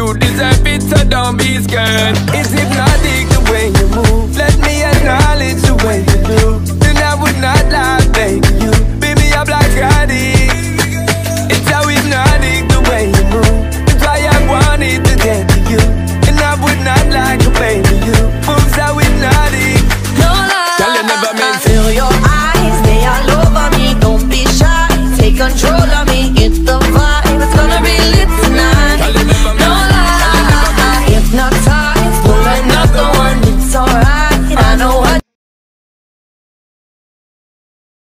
You deserve it, so don't be scared. It's hypnotic the way you move. Let me acknowledge the way you do. Then I would not lie, baby. You beat me up like I. It's how hypnotic the way you move. That's why I wanted to get to you. And I would not lie, baby. You moves how hypnotic. No lie. Tell you never meant. Feel your eyes, they all over me. Don't be shy. Take control.